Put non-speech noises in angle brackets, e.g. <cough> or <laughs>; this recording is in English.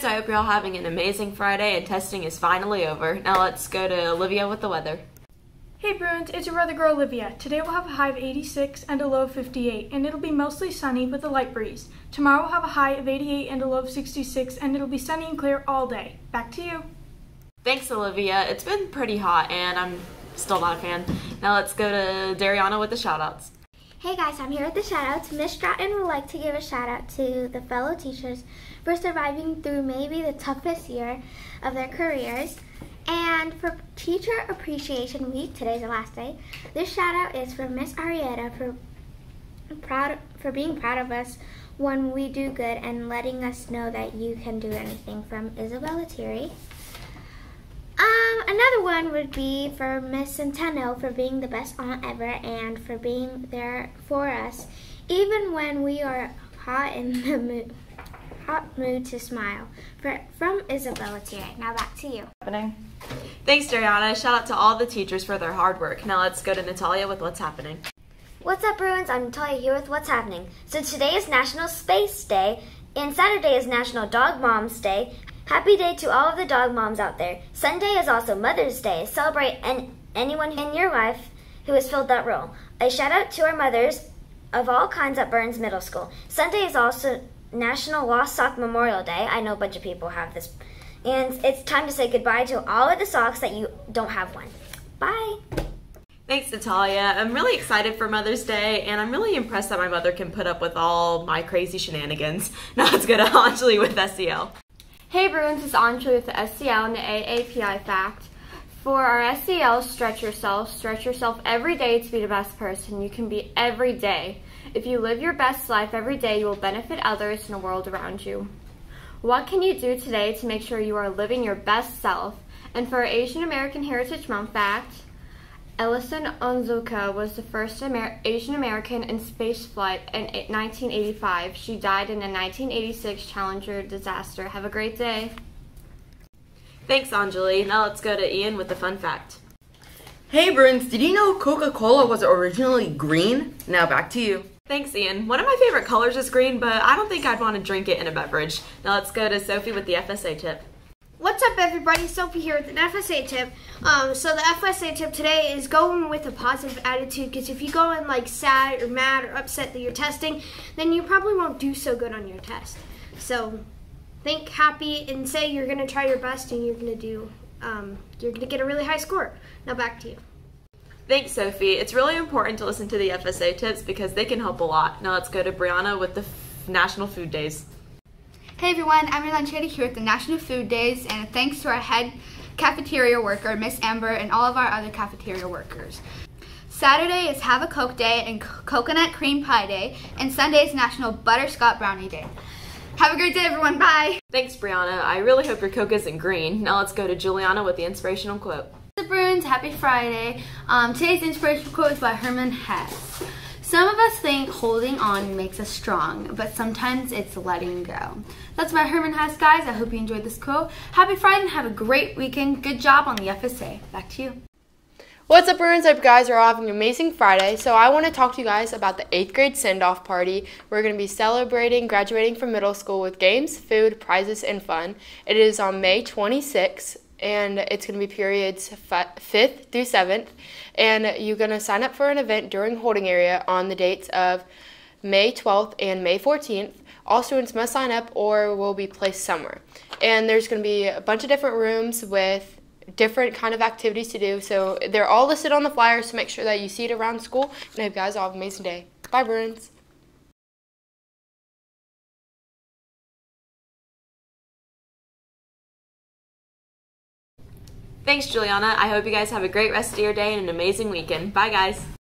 Bruins, I hope you're all having an amazing Friday and testing is finally over. Now let's go to Olivia with the weather. Hey Bruins, it's your weather girl Olivia. Today we'll have a high of 86 and a low of 58, and it'll be mostly sunny with a light breeze. Tomorrow we'll have a high of 88 and a low of 66, and it'll be sunny and clear all day. Back to you. Thanks, Olivia. It's been pretty hot and I'm still not a fan. Now let's go to Dariana with the shoutouts. Hey guys, I'm here with the shoutouts. Miss Stratton would like to give a shout out to the fellow teachers for surviving through maybe the toughest year of their careers. And for Teacher Appreciation Week, today's the last day, this shout out is for Miss Arietta for proud for being proud of us when we do good and letting us know that you can do anything from Isabella Thierry. Um, another one would be for Miss Centeno for being the best aunt ever and for being there for us, even when we are hot in the <laughs> mood, hot mood to smile. For, from Isabella Thierry. Now back to you. Happening. Thanks, Dariana. Shout out to all the teachers for their hard work. Now let's go to Natalia with what's happening. What's up, Bruins? I'm Natalia here with What's Happening. So today is National Space Day, and Saturday is National Dog Moms Day. Happy day to all of the dog moms out there. Sunday is also Mother's Day. Celebrate an, anyone in your life who has filled that role. A shout out to our mothers of all kinds at Burns Middle School. Sunday is also National Lost Sock Memorial Day. I know a bunch of people have this. And it's time to say goodbye to all of the socks that you don't have one. Bye. Thanks, Natalia. I'm really excited for Mother's Day, and I'm really impressed that my mother can put up with all my crazy shenanigans. Now let's go to Anjali with SEL. Hey Bruins, it's Anjali with the SEL and the AAPI fact. For our SEL, stretch yourself. Stretch yourself every day to be the best person you can be every day. If you live your best life every day, you will benefit others and the world around you. What can you do today to make sure you are living your best self? And for our Asian American Heritage Month fact, Ellison Onizuka was the first Amer Asian American in spaceflight in 1985. She died in a 1986 Challenger disaster. Have a great day. Thanks, Anjali. Now let's go to Ian with the fun fact. Hey, Bruins, did you know Coca Cola was originally green? Now back to you. Thanks, Ian. One of my favorite colors is green, but I don't think I'd want to drink it in a beverage. Now let's go to Sophie with the FSA tip. What's up, everybody? Sophie here with an FSA tip. Um, so the FSA tip today is going with a positive attitude because if you go in like sad or mad or upset that you're testing, then you probably won't do so good on your test. So think happy and say you're gonna try your best and you're gonna do. Um, you're gonna get a really high score. Now back to you. Thanks, Sophie. It's really important to listen to the FSA tips because they can help a lot. Now let's go to Brianna with the National Food Days. Hey everyone, I'm Milan Chetty here at the National Food Days, and thanks to our head cafeteria worker, Miss Amber, and all of our other cafeteria workers. Saturday is Have a Coke Day and Coconut Cream Pie Day, and Sunday is National Butterscotch Brownie Day. Have a great day, everyone. Bye. Thanks, Brianna. I really hope your Coke isn't green. Now let's go to Juliana with the inspirational quote. The Bruins, happy Friday. Um, today's inspirational quote is by Hermann Hesse. Some of us think holding on makes us strong, but sometimes it's letting go. That's my Hermann Hesse, guys. I hope you enjoyed this quote. Happy Friday and have a great weekend. Good job on the FSA. Back to you. What's up, Bruins? I hope you guys are all having an amazing Friday. So I want to talk to you guys about the 8th grade send-off party. We're going to be celebrating graduating from middle school with games, food, prizes, and fun. It is on May 26th and it's going to be periods 5th through 7th. And you're going to sign up for an event during holding area on the dates of May 12th and May 14th. All students must sign up or will be placed somewhere. And there's going to be a bunch of different rooms with different kind of activities to do. So they're all listed on the flyers, so make sure that you see it around school. And I hope you guys all have an amazing day. Bye, Bruins. Thanks, Juliana. I hope you guys have a great rest of your day and an amazing weekend. Bye, guys.